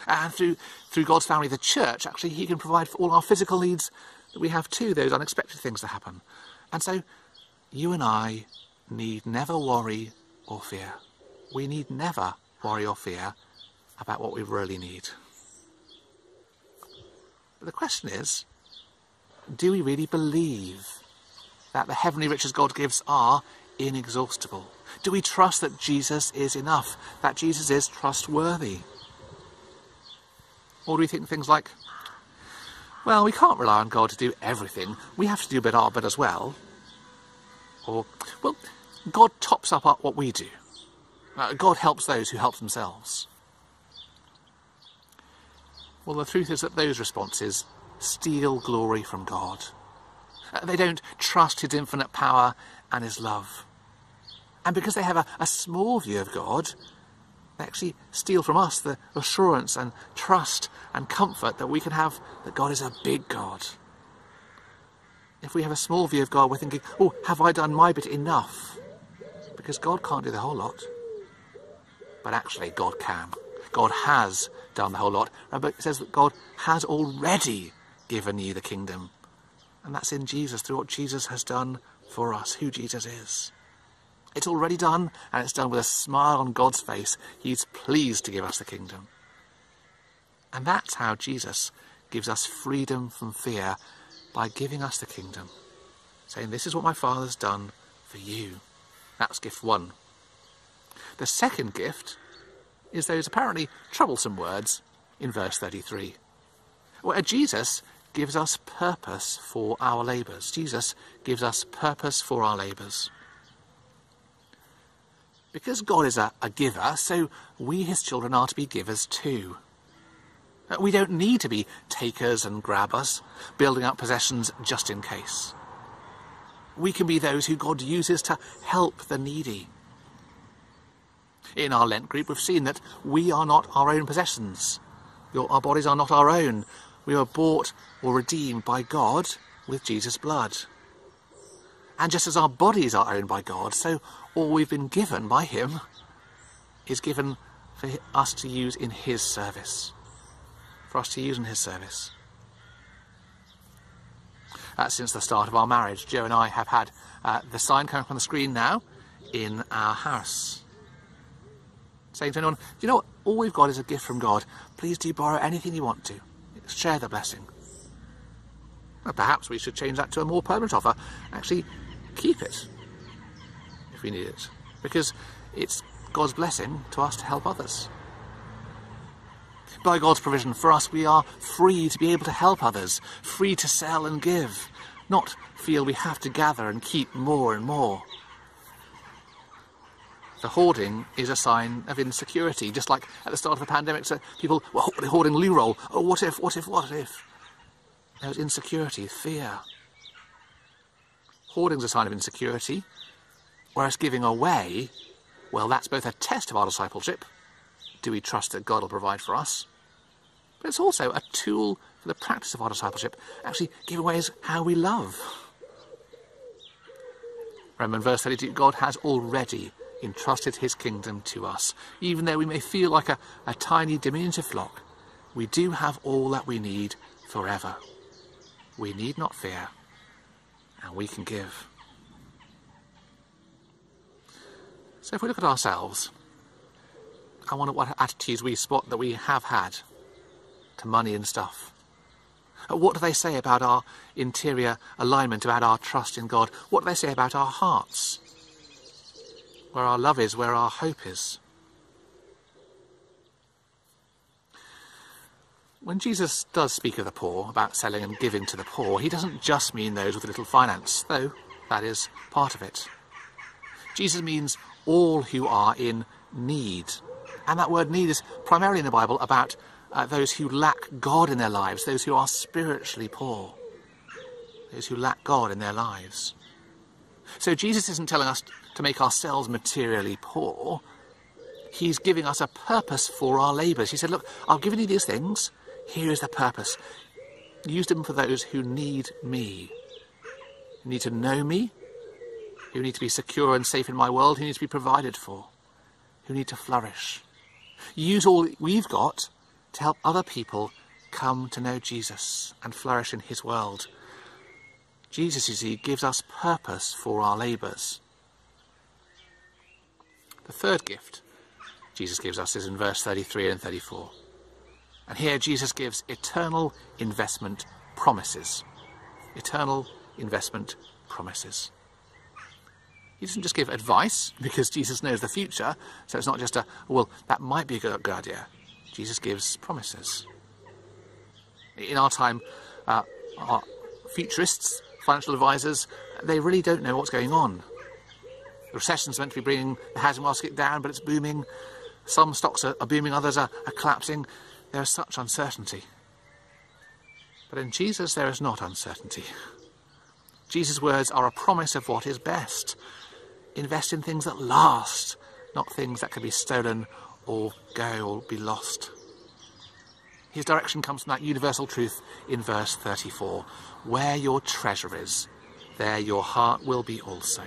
and through, through God's family, the church, actually, He can provide for all our physical needs that we have too, those unexpected things that happen. And so, you and I need never worry or fear. We need never worry or fear about what we really need. But the question is do we really believe that the heavenly riches God gives are inexhaustible? Do we trust that Jesus is enough, that Jesus is trustworthy? Or do we think things like, well, we can't rely on God to do everything. We have to do a bit our bit as well. Or, well, God tops up what we do. Uh, God helps those who help themselves. Well, the truth is that those responses steal glory from God. Uh, they don't trust his infinite power and his love. And because they have a, a small view of God, actually steal from us the assurance and trust and comfort that we can have that God is a big God. If we have a small view of God, we're thinking, oh, have I done my bit enough? Because God can't do the whole lot. But actually, God can. God has done the whole lot. Remember, it says that God has already given you the kingdom. And that's in Jesus, through what Jesus has done for us, who Jesus is. It's already done, and it's done with a smile on God's face. He's pleased to give us the kingdom. And that's how Jesus gives us freedom from fear by giving us the kingdom, saying, This is what my Father's done for you. That's gift one. The second gift is those apparently troublesome words in verse 33, where Jesus gives us purpose for our labours. Jesus gives us purpose for our labours. Because God is a, a giver, so we, his children, are to be givers too. Uh, we don't need to be takers and grabbers, building up possessions just in case. We can be those who God uses to help the needy. In our Lent group, we've seen that we are not our own possessions. Our bodies are not our own. We are bought or redeemed by God with Jesus' blood. And just as our bodies are owned by God, so all we've been given by Him is given for us to use in His service. For us to use in His service. Uh, since the start of our marriage, Joe and I have had uh, the sign coming up on the screen now in our house. Saying to anyone, you know what? All we've got is a gift from God. Please do borrow anything you want to. Share the blessing. Well, perhaps we should change that to a more permanent offer. Actually, keep it if we need it, because it's God's blessing to us to help others. By God's provision for us, we are free to be able to help others, free to sell and give, not feel we have to gather and keep more and more. The hoarding is a sign of insecurity, just like at the start of the pandemic, so people were hoarding loo roll. Oh, what if, what if, what if? There was insecurity, fear. Hoarding's a sign of insecurity, whereas giving away, well, that's both a test of our discipleship. Do we trust that God will provide for us? But it's also a tool for the practice of our discipleship. Actually, giving away is how we love. Remember verse 32, God has already entrusted his kingdom to us. Even though we may feel like a, a tiny diminutive flock, we do have all that we need forever. We need not fear, and we can give. So if we look at ourselves, I wonder what attitudes we spot that we have had to money and stuff. Uh, What do they say about our interior alignment, about our trust in God? What do they say about our hearts? Where our love is, where our hope is. When Jesus does speak of the poor, about selling and giving to the poor, he doesn't just mean those with a little finance, though that is part of it. Jesus means all who are in need. And that word need is primarily in the Bible about uh, those who lack God in their lives, those who are spiritually poor, those who lack God in their lives. So Jesus isn't telling us to make ourselves materially poor. He's giving us a purpose for our labours. He said, Look, I've given you these things. Here is the purpose. Use them for those who need me, who need to know me, who need to be secure and safe in my world, who need to be provided for, who need to flourish. Use all we've got to help other people come to know Jesus and flourish in his world. Jesus, you see, gives us purpose for our labours. The third gift Jesus gives us is in verse 33 and 34. And here Jesus gives eternal investment promises. Eternal investment promises. He doesn't just give advice because Jesus knows the future, so it's not just a, well, that might be a good, idea. Jesus gives promises. In our time, uh, our futurists, financial advisors, they really don't know what's going on. The recession's meant to be bringing the housing market down, but it's booming. Some stocks are, are booming, others are, are collapsing. There is such uncertainty. But in Jesus, there is not uncertainty. Jesus' words are a promise of what is best. Invest in things that last, not things that can be stolen or go or be lost. His direction comes from that universal truth in verse 34 Where your treasure is, there your heart will be also.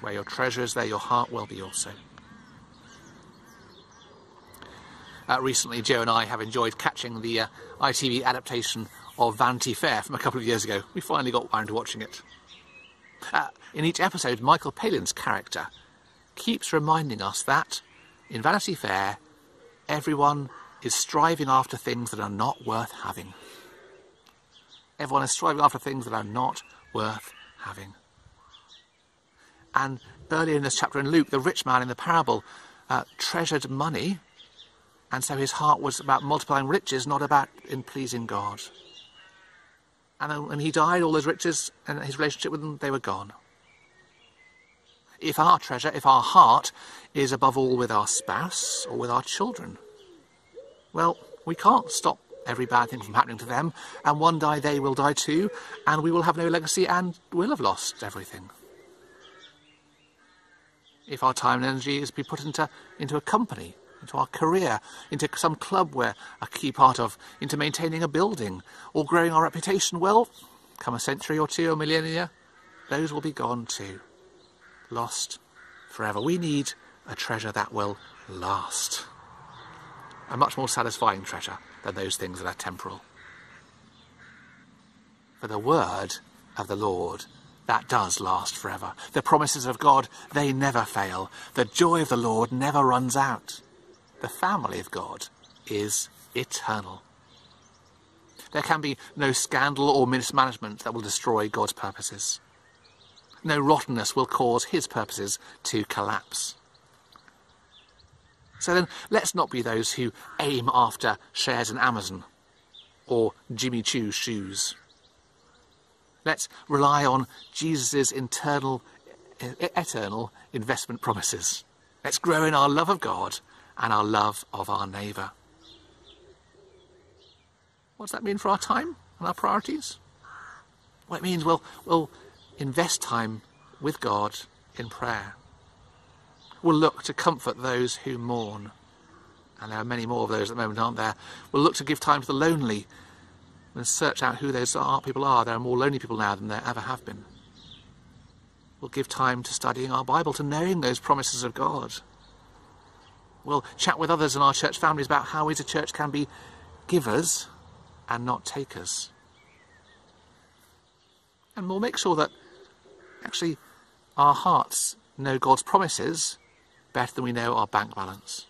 Where your treasure is, there your heart will be also. Uh, recently, Joe and I have enjoyed catching the uh, ITV adaptation of Vanity Fair from a couple of years ago. We finally got round to watching it. Uh, in each episode, Michael Palin's character keeps reminding us that in Vanity Fair, everyone is striving after things that are not worth having. Everyone is striving after things that are not worth having. And earlier in this chapter in Luke, the rich man in the parable uh, treasured money, and so his heart was about multiplying riches, not about in pleasing God. And when he died, all those riches and his relationship with them, they were gone. If our treasure, if our heart is above all with our spouse or with our children, well, we can't stop every bad thing from happening to them, and one day they will die too, and we will have no legacy and will have lost everything. If our time and energy is to be put into, into a company, into our career, into some club we're a key part of, into maintaining a building, or growing our reputation, well, come a century or two, a millennia, those will be gone too. Lost forever. We need a treasure that will last. A much more satisfying treasure than those things that are temporal. For the word of the Lord, that does last forever. The promises of God, they never fail. The joy of the Lord never runs out. The family of God is eternal. There can be no scandal or mismanagement that will destroy God's purposes. No rottenness will cause his purposes to collapse. So then, let's not be those who aim after shares in Amazon or Jimmy Choo shoes. Let's rely on Jesus' internal, eternal investment promises. Let's grow in our love of God and our love of our neighbour. What does that mean for our time and our priorities? Well, it means we'll, we'll invest time with God in prayer. We'll look to comfort those who mourn. And there are many more of those at the moment, aren't there? We'll look to give time to the lonely and search out who those are, people are. There are more lonely people now than there ever have been. We'll give time to studying our Bible, to knowing those promises of God. We'll chat with others in our church families about how as a church can be givers and not takers. And we'll make sure that actually our hearts know God's promises better than we know our bank balance.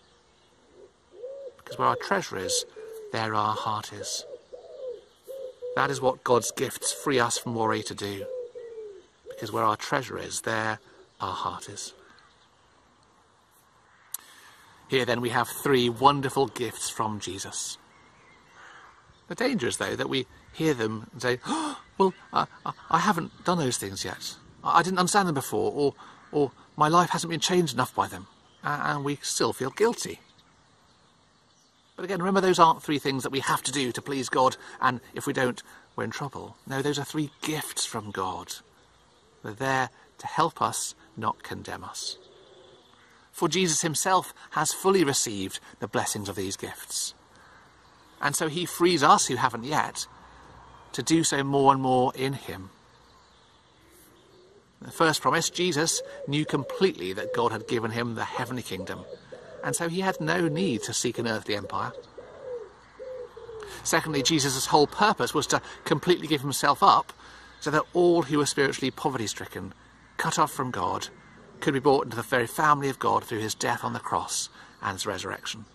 Because where our treasure is, there our heart is. That is what God's gifts free us from worry to do. Because where our treasure is, there our heart is. Here then we have three wonderful gifts from Jesus. The danger is, though, that we hear them and say, oh, well, I, I haven't done those things yet. I didn't understand them before, or, or my life hasn't been changed enough by them, and we still feel guilty. But again, remember those aren't three things that we have to do to please God, and if we don't, we're in trouble. No, those are three gifts from God. They're there to help us, not condemn us. For Jesus himself has fully received the blessings of these gifts. And so he frees us who haven't yet to do so more and more in him. The first promise, Jesus knew completely that God had given him the heavenly kingdom, and so he had no need to seek an earthly empire. Secondly, Jesus' whole purpose was to completely give himself up so that all who were spiritually poverty stricken, cut off from God, could be brought into the very family of God through his death on the cross and his resurrection.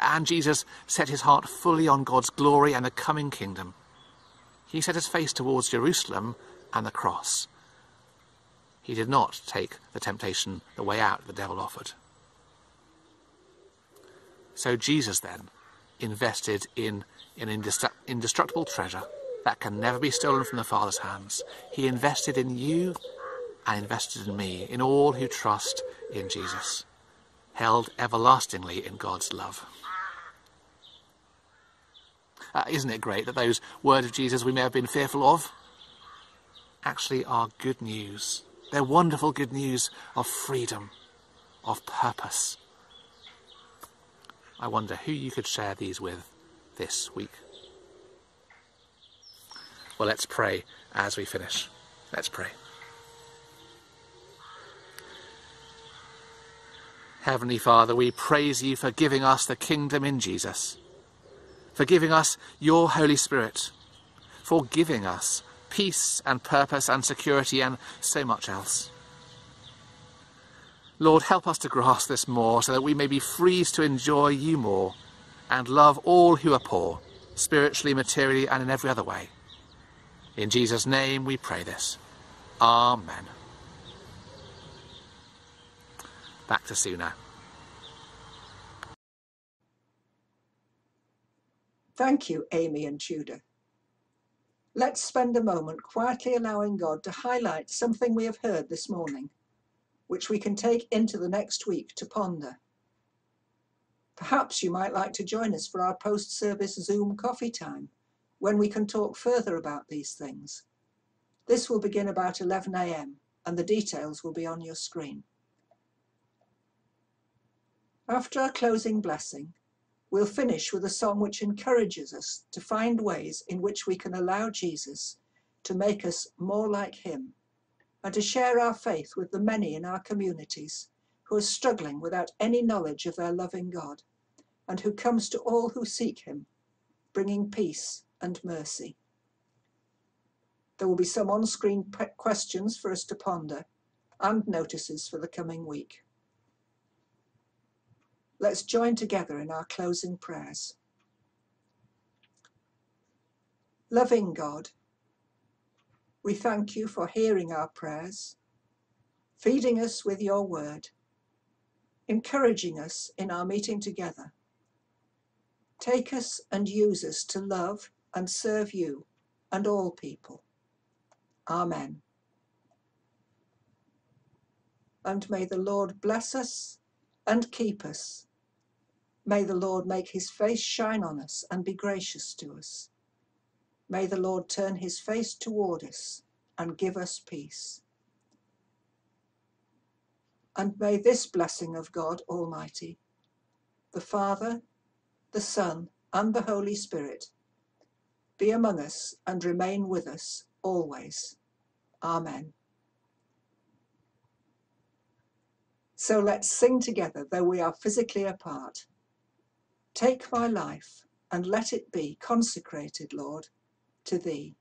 And Jesus set his heart fully on God's glory and the coming kingdom. He set his face towards Jerusalem and the cross. He did not take the temptation, the way out the devil offered. So Jesus then invested in an indestructible treasure that can never be stolen from the Father's hands. He invested in you and invested in me, in all who trust in Jesus, held everlastingly in God's love. Uh, isn't it great that those words of Jesus we may have been fearful of actually are good news? They're wonderful good news of freedom, of purpose. I wonder who you could share these with this week. Well, let's pray as we finish. Let's pray. Heavenly Father, we praise you for giving us the kingdom in Jesus for giving us your Holy Spirit, for giving us peace and purpose and security and so much else. Lord, help us to grasp this more so that we may be free to enjoy you more and love all who are poor, spiritually, materially, and in every other way. In Jesus' name we pray this. Amen. Back to Sue now. Thank you, Amy and Tudor. Let's spend a moment quietly allowing God to highlight something we have heard this morning, which we can take into the next week to ponder. Perhaps you might like to join us for our post service Zoom coffee time, when we can talk further about these things. This will begin about 11am, and the details will be on your screen. After our closing blessing, We'll finish with a song which encourages us to find ways in which we can allow Jesus to make us more like him and to share our faith with the many in our communities who are struggling without any knowledge of their loving God and who comes to all who seek him, bringing peace and mercy. There will be some on-screen questions for us to ponder and notices for the coming week. Let's join together in our closing prayers. Loving God, we thank you for hearing our prayers, feeding us with your word, encouraging us in our meeting together. Take us and use us to love and serve you and all people. Amen. And may the Lord bless us and keep us May the Lord make his face shine on us and be gracious to us. May the Lord turn his face toward us and give us peace. And may this blessing of God Almighty, the Father, the Son, and the Holy Spirit be among us and remain with us always. Amen. So let's sing together, though we are physically apart. Take my life and let it be consecrated, Lord, to Thee.